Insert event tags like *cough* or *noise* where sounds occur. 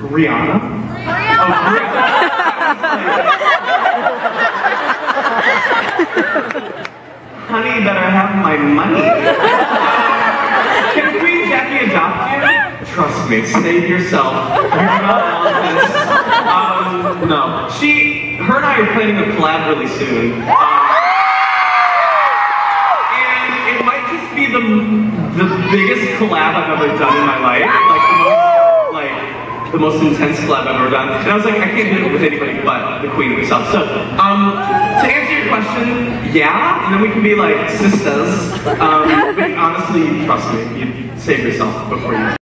Rihanna. *laughs* Honey, better have my money. Can Queen Jackie adopt you? Trust me, save yourself. You're not this. Um, no. She, her and I are planning a collab really soon. And it might just be the the biggest collab I've ever done in my life. Like the most, like the most intense collab I've ever done. And I was like, I can't do it with anybody but the queen herself. So, um, to answer your question, yeah, and then we can be like sisters. Um, but honestly, trust me, you save yourself before you.